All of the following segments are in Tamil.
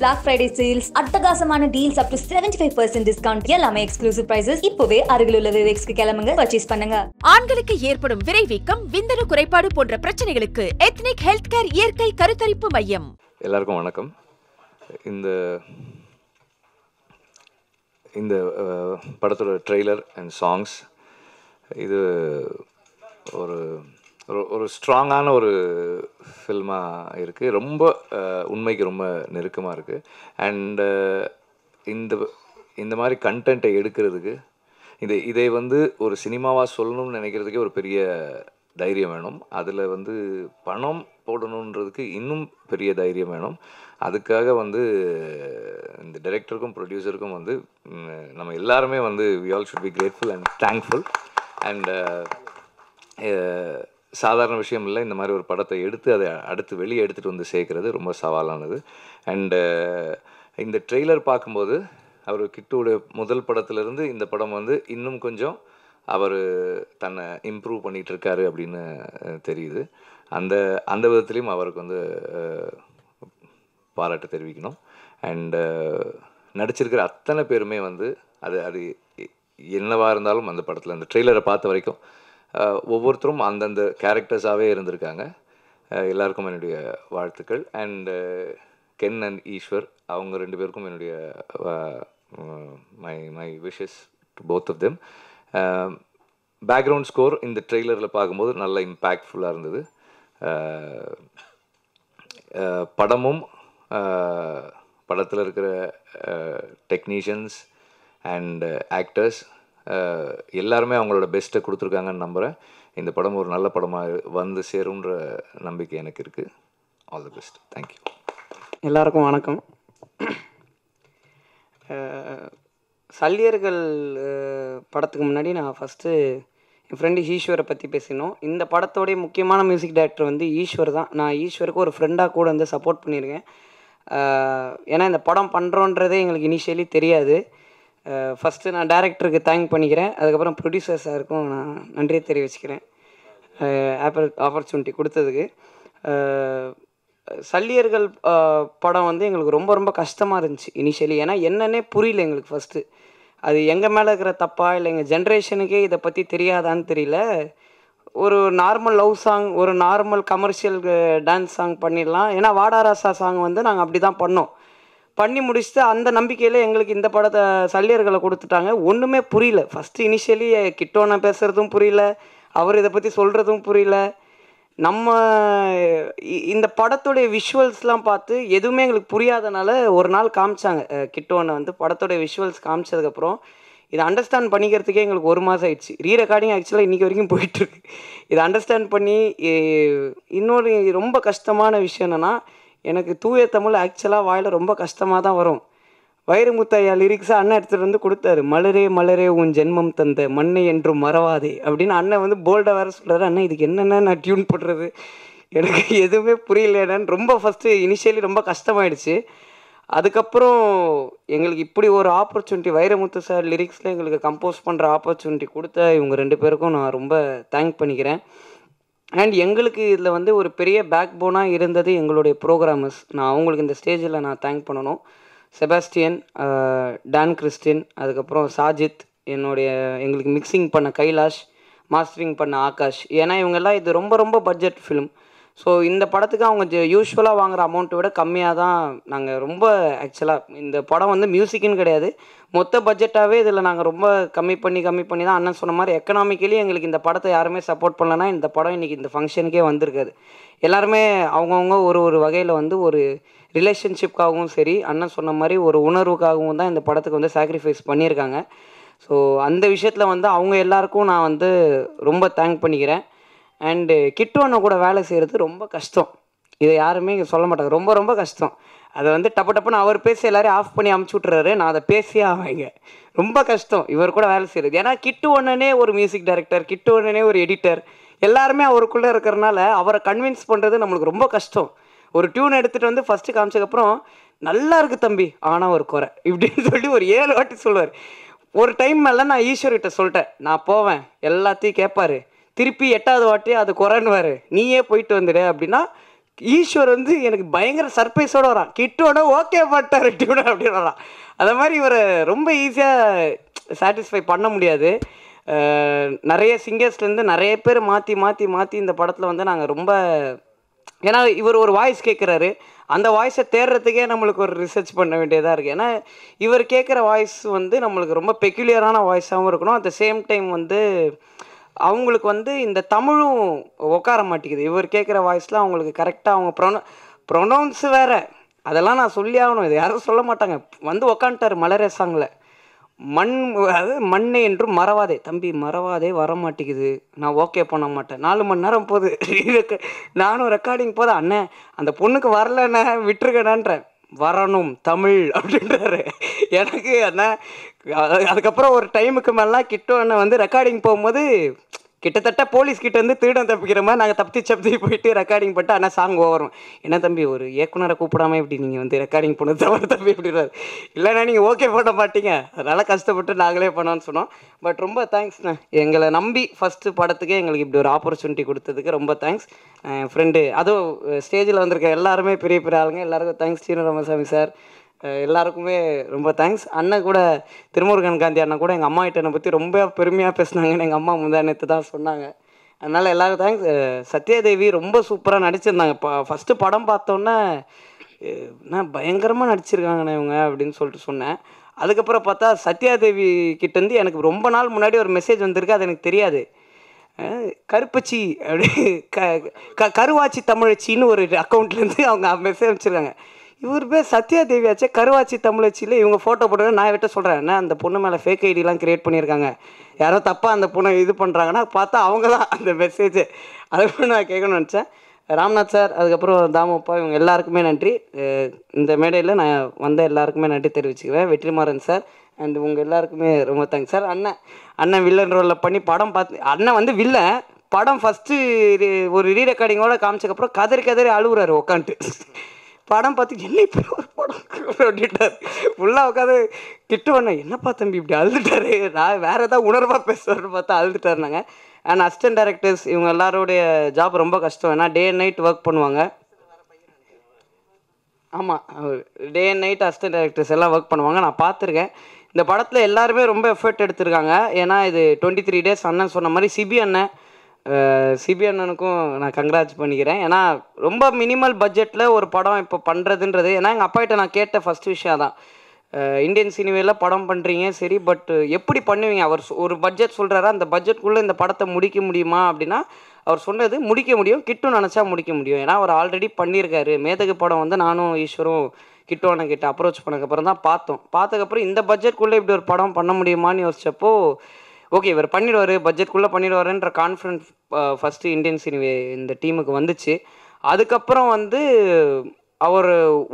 பிளாக் ஃப்ரைடே சேல்ஸ் அட்டகாசமான deals up to seventy five percent discount எல்லாமே எக்ஸ்க்ளூசிவ் பிரைசஸ் இப்போவே அருகில் உள்ள விவேக்ஸ்க்கு கிளம்புங்க. பர்ச்சேஸ் பண்ணுங்க. ஆண்களுக்கு ஏற்படும் விரைவீக்கம் விந்தணு குறைபாடு போன்ற பிரச்சனைகளுக்கு எத்னிக் ஹெல்த் கேர் இயற்கை கருத்தரிப்பு மையம். எல்லாருக்கும் வணக்கம். இந்த இந்த படத்தோட ட்ரெய்லர் அண்ட் சாங்ஸ் இது ஒரு ஒரு- ஒரு ஸ்ட்ராங்கான ஒரு ஃபில்மாக இருக்குது ரொம்ப உண்மைக்கு ரொம்ப நெருக்கமாக இருக்குது அண்டு இந்த இந்த மாதிரி கண்டென்ட்டை எடுக்கிறதுக்கு இதை இதை வந்து ஒரு சினிமாவாக சொல்லணும்னு நினைக்கிறதுக்கே ஒரு பெரிய தைரியம் வேணும். அதில் வந்து பணம் போடணுன்றதுக்கு இன்னும் பெரிய தைரியம் வேணும். அதுக்காக வந்து இந்த டைரக்டருக்கும் ப்ரொடியூசருக்கும் வந்து நம்ம எல்லாருமே வந்து we all should be grateful and thankful and சாதாரண விஷயம் இல்லை. இந்த மாதிரி ஒரு படத்தை எடுத்து அதை அடுத்து வெளியே எடுத்துகிட்டு வந்து சேர்க்குறது ரொம்ப சவாலானது. அண்டு இந்த ட்ரெய்லர் பார்க்கும்போது அவர் கிட்டுவோட முதல் படத்துலேருந்து இந்த படம் வந்து இன்னும் கொஞ்சம் அவர் தன்னை இம்ப்ரூவ் பண்ணிகிட்டு இருக்காரு அப்படின்னு தெரியுது. அந்த அந்த விதத்துலேயும் அவருக்கு வந்து பாராட்டு தெரிவிக்கணும். அண்டு நடிச்சிருக்கிற அத்தனை பேருமே வந்து அது அது என்னவாக இருந்தாலும் அந்த படத்தில் அந்த ட்ரெய்லரை பார்த்த வரைக்கும் ஒவ்வொருத்தரும் அந்தந்த கேரக்டர்ஸாகவே இருந்திருக்காங்க. எல்லாருக்கும் என்னுடைய வாழ்த்துக்கள். அண்டு கென் அண்ட் ஈஸ்வர் அவங்க ரெண்டு பேருக்கும் என்னுடைய my my wishes to both of them background score இந்த ட்ரெய்லரில் பார்க்கும்போது நல்ல இம்பேக்ட்ஃபுல்லாக இருந்தது. படமும் படத்தில் இருக்கிற டெக்னீஷியன்ஸ் அண்ட் ஆக்டர்ஸ் எல்லாருமே அவங்களோட பெஸ்ட்டை கொடுத்துருக்காங்கன்னு நம்புகிறேன் இந்த படம் ஒரு நல்ல படமாக வந்து சேரும்ன்ற நம்பிக்கை எனக்கு இருக்குது ஆல் தி பெஸ்ட் தேங்க்யூ எல்லாருக்கும் வணக்கம். சல்லியர்கள் படத்துக்கு முன்னாடி நான் ஃபஸ்ட்டு என் ஃப்ரெண்டு ஈஸ்வரை பற்றி பேசினோம். இந்த படத்தோடைய முக்கியமான மியூசிக் டைரக்டர் வந்து ஈஸ்வர் தான். நான் ஈஸ்வருக்கு ஒரு ஃப்ரெண்டாக கூட வந்து சப்போர்ட் பண்ணியிருக்கேன். ஏன்னா இந்த படம் பண்ணுறோன்றதே எங்களுக்கு இனிஷியலி தெரியாது. ஃபஸ்ட்டு நான் டேரக்டருக்கு தேங்க் பண்ணிக்கிறேன். அதுக்கப்புறம் ப்ரொடியூசர் சாருக்கும் நான் நன்றியை தெரிவிச்சுக்கிறேன். ஆப்பர் ஆப்பர்ச்சுனிட்டி கொடுத்ததுக்கு. சல்லியர்கள் படம் வந்து எங்களுக்கு ரொம்ப ரொம்ப கஷ்டமாக இருந்துச்சு இனிஷியலி ஏன்னா என்னன்னே புரியல எங்களுக்கு ஃபஸ்ட்டு அது எங்கள் மேலே இருக்கிற தப்பா இல்லை எங்கள் ஜென்ரேஷனுக்கே இதை பற்றி தெரியாதான்னு தெரியல. ஒரு நார்மல் லவ் சாங் ஒரு நார்மல் கமர்ஷியல் டான்ஸ் சாங் பண்ணிடலாம். ஏன்னா வாடாராசா சாங் வந்து நாங்கள் அப்படி தான் பண்ணோம். பண்ணி முடிச்சுட்டு அந்த நம்பிக்கையில் எங்களுக்கு இந்த படத்தை சல்லியர்களை கொடுத்துட்டாங்க. ஒன்றுமே புரியல. ஃபஸ்ட்டு இனிஷியலி கிட்டோன பேசுகிறதும் புரியல. அவர் இதை பற்றி சொல்கிறதும் புரியல. நம்ம இ- இந்த படத்துடைய விஷுவல்ஸ்லாம் பார்த்து எதுவுமே எங்களுக்கு புரியாதனால ஒரு நாள் காமிச்சாங்க. கிட்டோனை வந்து படத்துடைய விஷுவல்ஸ் காமிச்சதுக்கப்புறம் இதை அண்டர்ஸ்டாண்ட் பண்ணிக்கிறதுக்கே எங்களுக்கு ஒரு மாதம் ஆயிடுச்சு. ரீ ரெக்கார்டிங் ஆக்சுவலாக இன்றைக்கி வரைக்கும் போயிட்டுருக்கு இதை அண்டர்ஸ்டாண்ட் பண்ணி இன்னொரு ரொம்ப கஷ்டமான விஷயம் என்னென்னா எனக்கு தூய தமிழ் ஆக்சுவலாக வாயில் ரொம்ப கஷ்டமாக தான் வரும். வைரமுத்தையா லிரிக்ஸை அண்ணன் எடுத்துகிட்டு வந்து கொடுத்தாரு. மலரே மலரே உன் ஜென்மம் தந்த மண்ணை என்றும் மறவாதே அப்படின்னு அண்ணன் வந்து போல்டாக வேறு சொல்கிறாரு அண்ணன் இதுக்கு என்னென்ன நான் டியூன் பண்ணுறது எனக்கு எதுவுமே புரியலடான்னு ரொம்ப ஃபஸ்ட்டு இனிஷியலி ரொம்ப கஷ்டமாயிடுச்சு. அதுக்கப்புறம் எங்களுக்கு இப்படி ஒரு ஆப்பர்ச்சுனிட்டி வைரமுத்து சார் லிரிக்ஸில் எங்களுக்கு கம்போஸ் பண்ணுற ஆப்பர்ச்சுனிட்டி கொடுத்த இவங்க ரெண்டு பேருக்கும் நான் ரொம்ப தேங்க் பண்ணிக்கிறேன். அண்ட் எங்களுக்கு இதில் வந்து ஒரு பெரிய பேக் போனாக இருந்தது எங்களுடைய ப்ரோக்ராமர்ஸ் நான் அவங்களுக்கு இந்த ஸ்டேஜில் நான் தேங்க் பண்ணணும். செபாஸ்டியன் டான் கிறிஸ்டின் அதுக்கப்புறம் சாஜித் என்னுடைய எங்களுக்கு மிக்சிங் பண்ண கைலாஷ் மாஸ்டரிங் பண்ண ஆகாஷ் ஏன்னா இவங்கெல்லாம் இது ரொம்ப ரொம்ப பட்ஜெட் ஃபிலிம் ஸோ இந்த படத்துக்கு அவங்க யூஸ்வலாக வாங்குற அமௌண்ட்டை விட கம்மியாக தான் நாங்கள் ரொம்ப ஆக்சுவலாக இந்த படம் வந்து மியூசிக்குன்னு கிடையாது. மொத்த பட்ஜெட்டாகவே இதில் நாங்கள் ரொம்ப கம்மி பண்ணி கம்மி பண்ணி தான் அண்ணன் சொன்ன மாதிரி எக்கனாமிக்கலி எங்களுக்கு இந்த படத்தை யாருமே சப்போர்ட் பண்ணலன்னா இந்த படம் இன்றைக்கி இந்த ஃபங்க்ஷனுக்கே வந்திருக்காது. எல்லாருமே அவங்கவுங்க ஒரு ஒரு வகையில் வந்து ஒரு ரிலேஷன்ஷிப்காகவும் சரி அண்ணன் சொன்ன மாதிரி ஒரு உணர்வுக்காகவும் தான் இந்த படத்துக்கு வந்து சாக்ரிஃபைஸ் பண்ணியிருக்காங்க. ஸோ அந்த விஷயத்தில் வந்து அவங்க எல்லாருக்கும் நான் வந்து ரொம்ப தேங்க் பண்ணிக்கிறேன். அண்டு கிட்டு கூட வேலை செய்கிறது ரொம்ப கஷ்டம். இதை யாருமே இங்கே சொல்ல மாட்டாங்க. ரொம்ப ரொம்ப கஷ்டம். அதை வந்து டப்பு டப்புன்னு அவர் பேசி எல்லாரையும் ஆஃப் பண்ணி அமுச்சு விட்றாரு நான் அதை பேசியே ஆவாங்க. ரொம்ப கஷ்டம். இவர் கூட வேலை செய்கிறது ஏன்னா கிட்டு ஒன்னனே ஒரு மியூசிக் டைரக்டர் கிட்டு ஒன்னனே ஒரு எடிட்டர் எல்லாருமே அவருக்குள்ளே இருக்கிறனால அவரை கன்வின்ஸ் பண்ணுறது நம்மளுக்கு ரொம்ப கஷ்டம். ஒரு டியூன் எடுத்துகிட்டு வந்து ஃபஸ்ட்டு காமிச்சதுக்கப்புறம் நல்லா இருக்கு தம்பி. ஆனால் ஒரு குறை. இப்படின்னு சொல்லி ஒரு ஏழு வாட்டி சொல்லுவார். ஒரு டைம் மேலே நான் ஈஸ்வர்கிட்ட சொல்லிட்டேன். நான் போவேன். எல்லாத்தையும் கேட்பாரு திருப்பி எட்டாவது வாட்டி அது குறைன்னுவாரு. நீயே போயிட்டு வந்துடு அப்படின்னா ஈஸ்வர் வந்து எனக்கு பயங்கர சர்ப்ரைஸோடு வரான். கிட்டோட ஓகே பட்டார் டியூட அப்படின்னு வரான். அந்த மாதிரி இவரை ரொம்ப ஈஸியாக சாட்டிஸ்ஃபை பண்ண முடியாது. நிறைய சிங்கர்ஸ்லேருந்து நிறைய பேர் மாற்றி மாற்றி மாற்றி இந்த படத்தில் வந்து நாங்கள் ரொம்ப ஏன்னா இவர் ஒரு வாய்ஸ் கேட்குறாரு அந்த வாய்ஸை தேடுறதுக்கே நம்மளுக்கு ஒரு ரிசர்ச் பண்ண வேண்டியதாக இருக்குது ஏன்னா இவர் கேட்குற வாய்ஸ் வந்து நம்மளுக்கு ரொம்ப பெக்யூலியரான வாய்ஸாகவும் இருக்கணும். அட் த சேம் டைம் வந்து அவங்களுக்கு வந்து இந்த தமிழும் உட்கார மாட்டேங்குது. இவர் கேட்குற வாய்ஸில் அவங்களுக்கு கரெக்டாக அவங்க ப்ரொன ப்ரொனவுன்ஸ் வேறு. அதெல்லாம் நான் சொல்லி ஆகணும். இது யாரும் சொல்ல மாட்டாங்க. வந்து உக்காந்துட்டார் மலரே சாங்கில் மண் அது மண்ணை என்றும் மறவாதே. தம்பி மறவாதே வர மாட்டேங்குது நான் ஓகே பண்ண மாட்டேன். நாலு மணி நேரம் போகுது. நானும் ரெக்கார்டிங் போதும் அண்ணே அந்த பொண்ணுக்கு வரலண்ணே விட்டுருக்கேனன்றேன் வரணும் தமிழ் அப்படின்றாரு. எனக்கு அண்ணா அதுக்கப்புறம் ஒரு டைமுக்கு மேலாம் கிட்ட அண்ணன் வந்து ரெக்கார்டிங் போகும்போது கிட்டத்தட்ட போலீஸ் கிட்ட இருந்து திருடம் தப்பிக்கிற மாதிரி நாங்கள் தப்பி சப்தி போயிட்டு ரெக்கார்டிங் பண்ணிட்டு ஆனால் சாங் ஓவரும் என்ன தம்பி ஒரு இயக்குனரை கூப்பிடாம இப்படி நீங்கள் வந்து ரெக்கார்டிங் பண்ணது தவிர தம்பி இப்படிறாரு இல்லைண்ணா நீங்கள் ஓகே பண்ண மாட்டீங்க. அதனால் கஷ்டப்பட்டு நாங்களே பண்ணோன்னு சொன்னோம். பட் ரொம்ப தேங்க்ஸ்ண்ணே எங்களை நம்பி ஃபஸ்ட்டு படத்துக்கே எங்களுக்கு இப்படி ஒரு ஆப்பர்ச்சுனிட்டி கொடுத்ததுக்கு ரொம்ப தேங்க்ஸ் என் ஃப்ரெண்டு அதுவும் ஸ்டேஜில் வந்திருக்க எல்லாருமே பெரிய பெரிய ஆளுங்க. எல்லாருக்கும் தேங்க்ஸ் சீன ரமசாமி சார் எல்லாருக்குமே ரொம்ப தேங்க்ஸ் அண்ணன் கூட திருமுருகன் காந்தி அண்ணன் கூட எங்கள் அம்மா கிட்ட என்னை பற்றி ரொம்ப பெருமையாக பேசினாங்கன்னு எங்கள் அம்மா முந்தா நேற்று தான் சொன்னாங்க. அதனால் எல்லாருக்கும் தேங்க்ஸ் சத்யாதேவி ரொம்ப சூப்பராக நடிச்சிருந்தாங்க. இப்போ ஃபஸ்ட்டு படம் பார்த்தோன்னே நான் பயங்கரமாக நடிச்சிருக்காங்கண்ணே இவங்க? அப்படின்னு சொல்லிட்டு சொன்னேன். அதுக்கப்புறம் பார்த்தா சத்யாதேவி கிட்டேருந்து எனக்கு ரொம்ப நாள் முன்னாடி ஒரு மெசேஜ் வந்திருக்கு. அது எனக்கு தெரியாது. கருப்பச்சி அப்படி க க கருவாச்சி தமிழச்சின்னு ஒரு அக்கௌண்ட்லேருந்து அவங்க மெசேஜ் அனுப்பிச்சிருக்காங்க. இவர் பேர் சத்யா தேவியாச்சே கருவாச்சி தமிழச்சியில் இவங்க ஃபோட்டோ போட்டு நான் விட்ட சொல்கிறேன் என்ன அந்த பொண்ணு மேலே ஃபேக் ஐடிலாம் கிரியேட் பண்ணியிருக்காங்க? யாரோ தப்பாக அந்த பொண்ணை இது பண்ணுறாங்கன்னா பார்த்தா அவங்க தான் அந்த மெசேஜ் அதை நான் கேட்கணும்னு நினச்சேன். ராம்நாத் சார் அதுக்கப்புறம் தாமப்பா இவங்க எல்லாருக்குமே நன்றி. இந்த மேடையில் நான் வந்த எல்லாருக்குமே நன்றி தெரிவிச்சுக்குவேன். வெற்றிமாறன் சார் அண்ட் உங்கள் எல்லாருக்குமே ரொம்ப தேங்க்ஸ் சார் அண்ணன் அண்ணன் வில்லன் ரோலில் பண்ணி படம் பார்த்து அண்ணன் வந்து வில்லன் படம் ஃபஸ்ட்டு ஒரு ரீ ரெக்கார்டிங்கோட காமிச்சக்கப்புறம் கதறி கதறி அழுகுறாரு உட்காந்துட்டு படம் பார்த்து என்ன இப்படி ஒரு படம் அப்படின்ட்டார். ஃபுல்லாக உட்காந்து திட்டுவண்ண என்னப்பா தம்பி இப்படி அழுதுட்டாரு? நான் வேறு ஏதாவது உணர்வாக பேசுவார்னு பார்த்தா நாங்கள் அண்ட் அசிஸ்டன்ட் டைரக்டர்ஸ் இவங்க எல்லாரோடைய ஜாப் ரொம்ப கஷ்டம். ஏன்னா டே அண்ட் நைட் ஒர்க் பண்ணுவாங்க. ஆமாம் day and night assistant directors எல்லாம் ஒர்க் பண்ணுவாங்க. நான் பார்த்துருக்கேன். இந்த படத்தில் எல்லாருமே ரொம்ப எஃபர்ட் எடுத்திருக்காங்க. ஏன்னா இது டுவெண்ட்டி த்ரீ டேஸ் அண்ணன் சொன்ன மாதிரி சிபி அண்ணன் சிபி அண்ணனுக்கும் நான் கங்க்ராட்ஸ் பண்ணிக்கிறேன். ஏன்னா ரொம்ப மினிமல் பட்ஜெட்டில் ஒரு படம் இப்போ பண்ணுறதுன்றது ஏன்னா எங்கள் அப்பாகிட்ட நான் கேட்ட ஃபஸ்ட் விஷயம் தான் இந்தியன் சினிமாவில் படம் பண்ணுறீங்க சரி பட் எப்படி பண்ணுவீங்க? அவர் சொ- ஒரு பட்ஜெட் சொல்கிறாரு அந்த பட்ஜெட்குள்ளே இந்த படத்தை முடிக்க முடியுமா? அப்படின்னா அவர் சொன்னது முடிக்க முடியும் கிட்டும் நினச்சா முடிக்க முடியும். ஏன்னா அவர் ஆல்ரெடி பண்ணியிருக்காரு. மேதகு படம் வந்து நானும் ஈஸ்வரும் கிட்டோன கிட்ட அப்ரோச் பண்ணக்கப்புறம் தான் பார்த்தோம். பார்த்ததுக்கப்புறம் இந்த பட்ஜெட்குள்ளே இப்படி ஒரு படம் பண்ண முடியுமான்னு யோசிச்சப்போ ஓகே இவர் பண்ணிடுவார் பட்ஜெட்குள்ளே பண்ணிடுவாருன்ற கான்ஃபிடன்ஸ் ஃபஸ்ட்டு இந்தியன் சினிவே இந்த டீமுக்கு வந்துச்சு. அதுக்கப்புறம் வந்து அவர்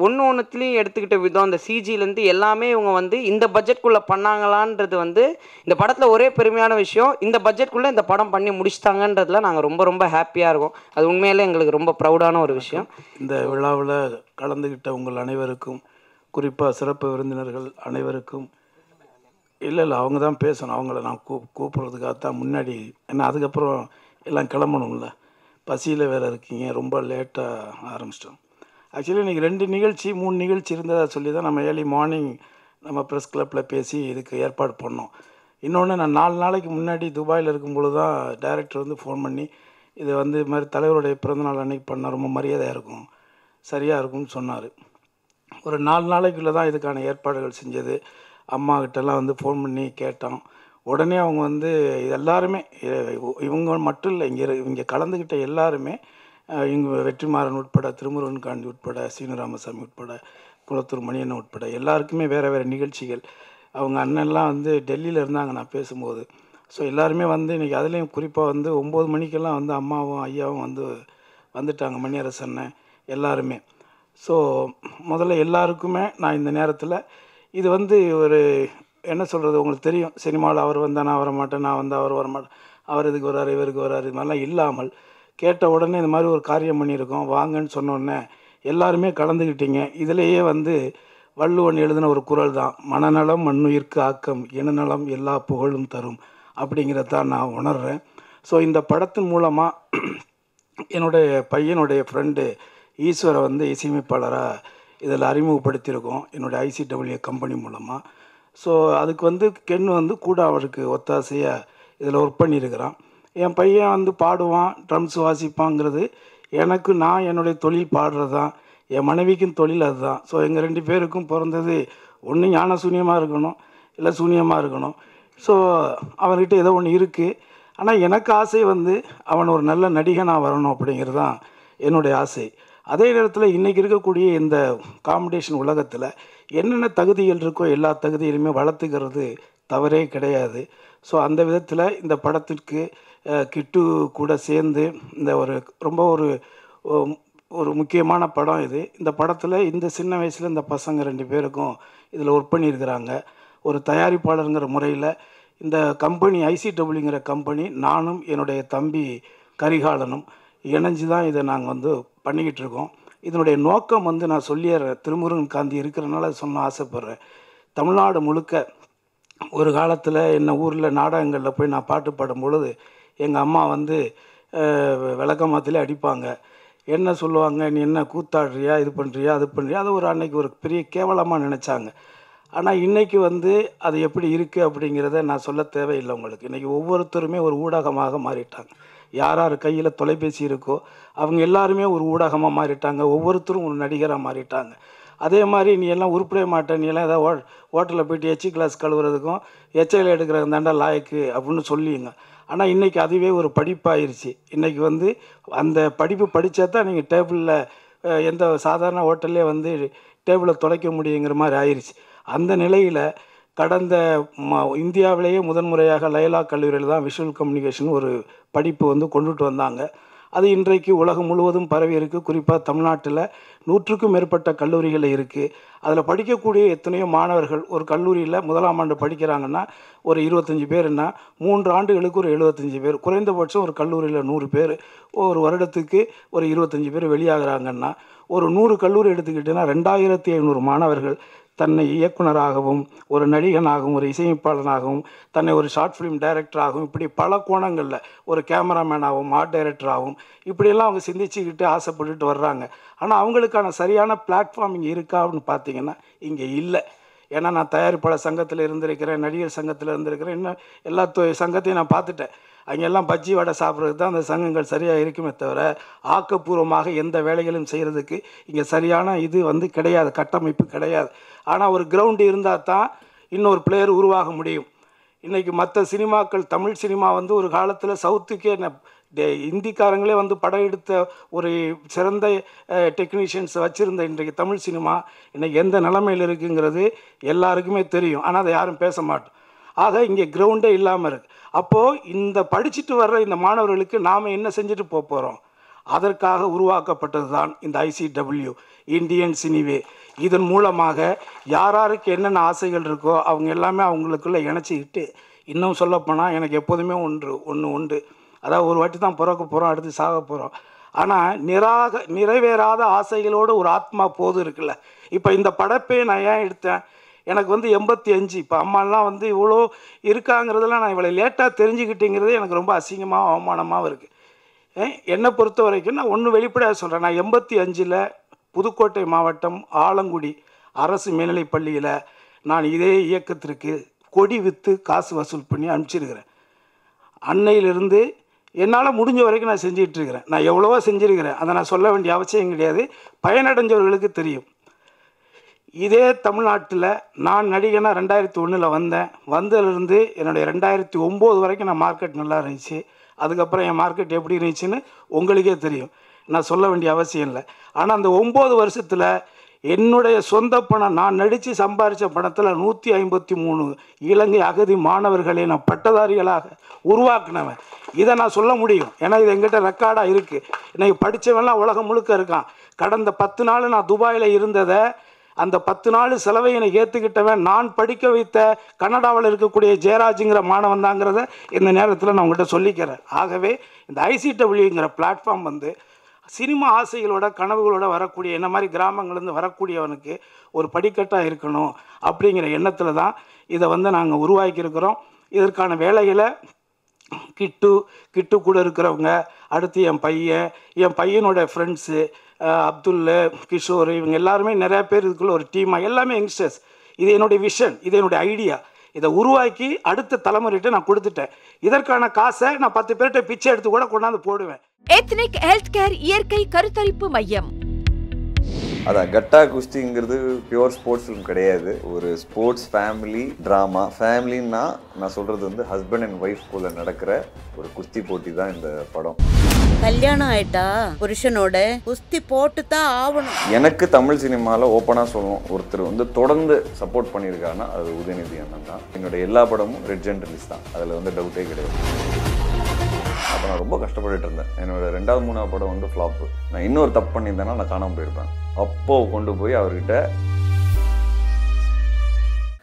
ஒன்று ஒன்றுத்துலேயும் எடுத்துக்கிட்ட விதம் அந்த சிஜிலேருந்து எல்லாமே இவங்க வந்து இந்த பட்ஜெட்குள்ளே பண்ணாங்களான்றது வந்து இந்த படத்தில் ஒரே பெருமையான விஷயம் இந்த பட்ஜெட்குள்ளே இந்த படம் பண்ணி முடிச்சிட்டாங்கன்றதுல நாங்கள் ரொம்ப ரொம்ப ஹாப்பியாக இருக்கோம். அது உண்மையிலே எங்களுக்கு ரொம்ப ப்ரௌடான ஒரு விஷயம். இந்த விழாவில் கலந்துக்கிட்ட உங்கள் அனைவருக்கும் குறிப்பாக சிறப்பு விருந்தினர்கள் அனைவருக்கும் இல்லை இல்லை அவங்க தான் பேசணும். அவங்கள நான் கூ கூப்பிட்றதுக்காக தான் முன்னாடி ஏன்னா அதுக்கப்புறம் எல்லாம் கிளம்பணும்ல. பசியில் வேறு இருக்கீங்க. ரொம்ப லேட்டாக ஆரம்பிச்சிட்டோம். ஆக்சுவலி இன்றைக்கி ரெண்டு நிகழ்ச்சி மூணு நிகழ்ச்சி இருந்ததாக சொல்லி தான் நம்ம ஏர்லி மார்னிங் நம்ம ப்ரெஸ் கிளப்பில் பேசி இதுக்கு ஏற்பாடு பண்ணோம். இன்னொன்று நான் நாலு நாளைக்கு முன்னாடி துபாயில் இருக்கும்பொழுது தான் டைரக்டர் வந்து ஃபோன் பண்ணி இது வந்து இது மாதிரி தலைவருடைய பிறந்தநாள் அன்றைக்கி பண்ணால் ரொம்ப மரியாதையாக இருக்கும் சரியாக இருக்கும்னு சொன்னார். ஒரு நாலு நாளைக்குள்ளே தான் இதுக்கான ஏற்பாடுகள் செஞ்சது. அம்மா கிட்டலாம் வந்து ஃபோன் பண்ணி கேட்டோம் உடனே அவங்க வந்து எல்லாருமே இவங்க மட்டும் இல்லை இங்கே இங்கே கலந்துக்கிட்ட எல்லாருமே இவங்க வெற்றிமாறன் உட்பட திருமுருகன் காந்தி உட்பட சீனராமசாமி உட்பட குளத்தூர் மணியண்ணன் உட்பட எல்லாருக்குமே வேறு வேறு நிகழ்ச்சிகள். அவங்க அண்ணன்லாம் வந்து டெல்லியில் இருந்தாங்க நான் பேசும்போது. ஸோ எல்லாருமே வந்து இன்றைக்கி அதுலேயும் குறிப்பாக வந்து ஒம்பது மணிக்கெல்லாம் வந்து அம்மாவும் ஐயாவும் வந்து வந்துட்டாங்க மணியரசு எல்லாருமே. ஸோ முதல்ல எல்லாருக்குமே நான் இந்த நேரத்தில் இது வந்து ஒரு என்ன சொல்கிறது உங்களுக்கு தெரியும். சினிமாவில் அவர் வந்தால் நான் வர மாட்டேன் நான் வந்தால் அவர் வர மாட்டேன். அவர் இதுக்கு வராரு இவருக்கு வராரு இது மாதிரிலாம் இல்லாமல் கேட்ட உடனே இந்த மாதிரி ஒரு காரியம் பண்ணியிருக்கோம் வாங்கன்னு சொன்னோடனே எல்லாருமே கலந்துக்கிட்டீங்க. இதிலேயே வந்து வள்ளுவன் எழுதின ஒரு குரல் தான் மனநலம் மண்ணுயிர்க்கு ஆக்கம் இனநலம் எல்லா புகழும் தரும் அப்படிங்கிறத தான் நான் உணர்கிறேன் ஸோ இந்த படத்தின் மூலமாக என்னுடைய பையனுடைய ஃப்ரெண்டு ஈஸ்வரை வந்து இசையமைப்பாளராக இதில் அறிமுகப்படுத்தியிருக்கோம் என்னுடைய ஐசிடபிள்யூ கம்பெனி மூலமாக ஸோ அதுக்கு வந்து கென் வந்து கூட அவருக்கு ஒத்தாசையாக இதில் ஒர்க் பண்ணியிருக்கிறான். என் பையன் வந்து பாடுவான் ட்ரம்ஸ் வாசிப்பாங்கிறது. எனக்கு நான் என்னுடைய தொழில் பாடுறது தான் என் மனைவிக்கும் தொழில் அதுதான். ஸோ எங்கள் ரெண்டு பேருக்கும் பிறந்தது ஒன்று ஞான சூன்யமாக இருக்கணும் இல்லை சூன்யமாக இருக்கணும். ஸோ அவன்கிட்ட ஏதோ ஒன்று இருக்குது ஆனால் எனக்கு ஆசை வந்து அவன் ஒரு நல்ல நடிகனாக வரணும் அப்படிங்கிறது தான் என்னுடைய ஆசை. அதே நேரத்தில் இன்றைக்கி இருக்கக்கூடிய இந்த காம்படிஷன் உலகத்தில் என்னென்ன தகுதிகள் இருக்கோ எல்லா தகுதியிலுமே வளர்த்துக்கிறது தவறே கிடையாது. ஸோ அந்த விதத்தில் இந்த படத்திற்கு கிட்டு கூட சேர்ந்து இந்த ஒரு ரொம்ப ஒரு ஒரு முக்கியமான படம் இது. இந்த படத்தில் இந்த சின்ன வயசில் இந்த பசங்க ரெண்டு பேருக்கும் இதில் ஒர்க் பண்ணியிருக்கிறாங்க. ஒரு தயாரிப்பாளருங்கிற முறையில் இந்த கம்பெனி ஐசிடபிள்யூங்கிற கம்பெனி நானும் என்னுடைய தம்பி கரிகாலனும் இணைஞ்சு தான் இதை நாங்கள் வந்து பண்ணிக்கிட்டு இருக்கோம் இதனுடைய நோக்கம் வந்து நான் சொல்லிடுறேன் திருமுருகன் காந்தி இருக்கிறனால சொன்ன ஆசைப்பட்றேன். தமிழ்நாடு முழுக்க ஒரு காலத்தில் என்ன ஊரில் நாடகங்களில் போய் நான் பாட்டு பாடும் பொழுது எங்கள் அம்மா வந்து விளக்கமாத்திலே அடிப்பாங்க. என்ன சொல்லுவாங்க? நீ என்ன கூத்தாடுறியா? இது பண்ணுறியா அது பண்ணுறியா அது ஒரு அன்னைக்கு ஒரு பெரிய கேவலமாக நினச்சாங்க. ஆனால் இன்றைக்கி வந்து அது எப்படி இருக்குது அப்படிங்கிறத நான் சொல்ல தேவையில்லை உங்களுக்கு. இன்றைக்கி ஒவ்வொருத்தருமே ஒரு ஊடகமாக மாறிட்டாங்க. யார் யார் கையில் தொலைபேசி இருக்கோ அவங்க எல்லாருமே ஒரு ஊடகமாக மாறிட்டாங்க. ஒவ்வொருத்தரும் ஒரு நடிகராக மாறிட்டாங்க. அதே மாதிரி நீ எல்லாம் உருப்படவே மாட்டேன் நீ எல்லாம் ஏதாவது ஹோ ஹோட்டலில் போயிட்டு எச்சி கிளாஸ் கழுவுறதுக்கும் எச்சையில் எடுக்கிறது தாண்டா லாயக்கு அப்படின்னு சொல்லிங்க. ஆனால் இன்றைக்கி அதுவே ஒரு படிப்பாயிருச்சு. இன்றைக்கி வந்து அந்த படிப்பு படித்தா தான் நீங்கள் டேபிளில் எந்த சாதாரண ஹோட்டல்லே வந்து டேபிளை தொலைக்க முடியுங்கிற மாதிரி ஆயிடுச்சு அந்த நிலையில் கடந்த ம இந்தியாவிலேயே முதன்முறையாக லைலா கல்லூரியில் தான் விஷுவல் கம்யூனிகேஷன் ஒரு படிப்பு வந்து கொண்டுட்டு வந்தாங்க. அது இன்றைக்கு உலகம் முழுவதும் பரவி இருக்குது குறிப்பாக தமிழ்நாட்டில் நூற்றுக்கும் மேற்பட்ட கல்லூரிகள் இருக்குது அதில் படிக்கக்கூடிய எத்தனையோ மாணவர்கள் ஒரு கல்லூரியில் முதலாம் ஆண்டு படிக்கிறாங்கன்னா ஒரு இருபத்தஞ்சி பேர்னா மூன்று ஆண்டுகளுக்கு ஒரு எழுபத்தஞ்சி பேர். குறைந்தபட்சம் ஒரு கல்லூரியில் நூறு பேர். ஒரு வருடத்துக்கு ஒரு இருபத்தஞ்சி பேர் வெளியாகிறாங்கன்னா ஒரு நூறு கல்லூரி எடுத்துக்கிட்டேன்னா ரெண்டாயிரத்தி ஐநூறு மாணவர்கள். தன்னை இயக்குனராகவும் ஒரு நடிகனாகவும் ஒரு இசையமைப்பாளனாகவும் தன்னை ஒரு ஷார்ட் ஃபிலிம் டைரக்டராகவும் இப்படி பல கோணங்களில் ஒரு கேமராமேனாகவும் ஆர்ட் டைரக்டராகவும் இப்படியெல்லாம் அவங்க சிந்திச்சுக்கிட்டு ஆசைப்பட்டுட்டு வர்றாங்க. ஆனால் அவங்களுக்கான சரியான பிளாட்ஃபார்ம் இங்கே இருக்கா அப்படின்னு பார்த்தீங்கன்னா இங்கே இல்லை. ஏன்னா நான் தயாரிப்பாளர் சங்கத்தில் இருந்திருக்கிறேன் நடிகர் சங்கத்தில் இருந்திருக்கிறேன் இன்னும் எல்லா சங்கத்தையும் நான் பார்த்துட்டேன். அங்கெல்லாம் பஜ்ஜி வடை சாப்பிட்றதுக்கு தான் அந்த சங்கங்கள் சரியாக இருக்குமே தவிர ஆக்கப்பூர்வமாக எந்த வேலைகளும் செய்கிறதுக்கு இங்கே சரியான இது வந்து கிடையாது கட்டமைப்பு கிடையாது. ஆனால் ஒரு கிரவுண்டு இருந்தால் தான் இன்னொரு பிளேயர் உருவாக முடியும். இன்றைக்கி மற்ற சினிமாக்கள் தமிழ் சினிமா வந்து ஒரு காலத்தில் சவுத்துக்கே ந- இந்திக்காரங்களே வந்து படம் எடுத்த ஒரு சிறந்த டெக்னீஷியன்ஸ் வச்சுருந்த இன்றைக்கு தமிழ் சினிமா இன்றைக்கி எந்த நிலமையில் இருக்குங்கிறது எல்லாருக்குமே தெரியும். ஆனால் அதை யாரும் பேச மாட்டோம். ஆக இங்கே கிரவுண்டே இல்லாமல் இருக்குது அப்போது இந்த படிச்சுட்டு வர்ற இந்த மாணவர்களுக்கு நாம் என்ன செஞ்சுட்டு போக போகிறோம் அதற்காக உருவாக்கப்பட்டது தான் இந்த ஐசிடபிள்யூ இந்தியன் சினிவே இதன் மூலமாக யார் யாருக்கு என்னென்ன ஆசைகள் இருக்கோ அவங்க எல்லாமே அவங்களுக்குள்ளே இணைச்சிக்கிட்டு இன்னும் சொல்லப்போனால் எனக்கு எப்போதுமே ஒன்று ஒன்று உண்டு. அதாவது ஒரு வாட்டி தான் பிறக்க போகிறோம் அடுத்து சாக போகிறோம் ஆனால் நிராக நிறைவேறாத ஆசைகளோடு ஒரு ஆத்மா போதும் இருக்குல்ல. இப்போ இந்த படைப்பே நான் ஏன் எடுத்தேன்? எனக்கு வந்து எண்பத்தி அஞ்சு. இப்போ அம்மாலாம் வந்து இவ்வளோ இருக்காங்கிறதெல்லாம் நான் இவ்வளோ லேட்டாக தெரிஞ்சுக்கிட்டேங்கிறது எனக்கு ரொம்ப அசிங்கமாக அவமானமாகவும் இருக்குது என்னை பொறுத்த வரைக்கும் நான் ஒன்று வெளிப்படையாக சொல்கிறேன் நான் எண்பத்தி அஞ்சில் புதுக்கோட்டை மாவட்டம் ஆலங்குடி அரசு மேல்நிலைப் பள்ளியில் நான் இதே இயக்கத்திற்கு கொடி விற்று காசு வசூல் பண்ணி அனுப்பிச்சிருக்கிறேன். அன்னையிலிருந்து என்னால் முடிஞ்ச வரைக்கும் நான் செஞ்சிகிட்ருக்கிறேன் நான் எவ்வளவோ செஞ்சுருக்கிறேன். அதை நான் சொல்ல வேண்டிய அவசியம் கிடையாது. பயனடைஞ்சவர்களுக்கு தெரியும். இதே தமிழ்நாட்டில் நான் நடிகனாக ரெண்டாயிரத்தி ஒன்றில் வந்தேன். வந்ததுலேருந்து என்னுடைய ரெண்டாயிரத்தி ஒம்பது வரைக்கும் நான் மார்க்கெட் நல்லா இருந்துச்சு. அதுக்கப்புறம் என் மார்க்கெட் எப்படி இருந்துச்சுன்னு உங்களுக்கே தெரியும். நான் சொல்ல வேண்டிய அவசியம் இல்லை. ஆனால் அந்த ஒம்பது வருஷத்தில் என்னுடைய சொந்த பணம் நான் நடித்து சம்பாரித்த பணத்தில் நூற்றி ஐம்பத்தி மூணு இலங்கை அகதி மாணவர்களை நான் பட்டதாரிகளாக உருவாக்குனவன். இதை நான் சொல்ல முடியும். ஏன்னா இது எங்கிட்ட ரெக்கார்டாக இருக்குது இன்னைக்கு படித்தவன்லாம் உலகம் முழுக்க இருக்கான். கடந்த பத்து நாள் நான் துபாயில் இருந்ததை அந்த பத்து நாள் செலவை எனக்கு ஏற்றுக்கிட்டவன் நான் படிக்க வைத்த கனடாவில் இருக்கக்கூடிய ஜெயராஜுங்கிற மாணவன் தாங்கிறத இந்த நேரத்தில் நான் உங்கள்கிட்ட சொல்லிக்கிறேன். ஆகவே இந்த ஐசிடபிள்யூங்கிற பிளாட்ஃபார்ம் வந்து சினிமா ஆசைகளோட கனவுகளோட வரக்கூடிய என்ன மாதிரி கிராமங்கள்லேருந்து வரக்கூடியவனுக்கு ஒரு படிக்கட்டாக இருக்கணும் அப்படிங்கிற எண்ணத்தில் தான் இதை வந்து நாங்கள் உருவாக்கியிருக்கிறோம். இதற்கான வேலைகளை கிட்டு கிட்டு கூட இருக்கிறவங்க அடுத்து என் பையன் என் பையனோட ஃப்ரெண்ட்ஸு அப்துல் கிஷோர் இவங்க எல்லாருமே நிறையா பேர் இதுக்குள்ள ஒரு டீமாக எல்லாமே யங்ஸ்டர்ஸ் இது என்னுடைய விஷன் இது என்னுடைய ஐடியா இதை உருவாக்கி அடுத்த தலைமுறைகிட்ட நான் கொடுத்துட்டேன். இதற்கான காசை நான் பத்து பேர்கிட்ட பிச்சை எடுத்து கூட கொண்டாந்து போடுவேன். எத்னிக் ஹெல்த் கேர் இயற்கை கருத்தரிப்பு மையம். அதான் கட்டா குஸ்திங்கிறது பியூர் ஸ்போர்ட்ஸ் ஃபிலிம் கிடையாது. ஒரு ஸ்போர்ட்ஸ் ஃபேமிலி ட்ராமா ஃபேமிலின்னா நான் சொல்கிறது வந்து ஹஸ்பண்ட் அண்ட் ஒய்ஃப் போல நடக்கிற ஒரு குஸ்தி போட்டி தான் இந்த படம். கல்யாணம் ஆயிட்டா புருஷனோட குஸ்தி போட்டு தான் ஆகணும். எனக்கு தமிழ் சினிமாவில் ஓப்பனாக சொல்லுவோம். ஒருத்தர் வந்து தொடர்ந்து சப்போர்ட் பண்ணியிருக்காருன்னா அது உதயநிதி அண்ணன் தான். என்னோட எல்லா படமும் ரெட்ஜென்ட் ரிலீஸ் தான். அதில் வந்து டவுட்டே கிடையாது. அப்போ நான் ரொம்ப கஷ்டப்பட்டுட்டு இருந்தேன். என்னோட ரெண்டாவது மூணாவது படம் வந்து ஃப்ளாப்பு நான் இன்னொரு தப்பு பண்ணியிருந்தேன்னா நான் காணாமல் போயிருப்பேன். அப்போ கொண்டு போய் அவர்கிட்ட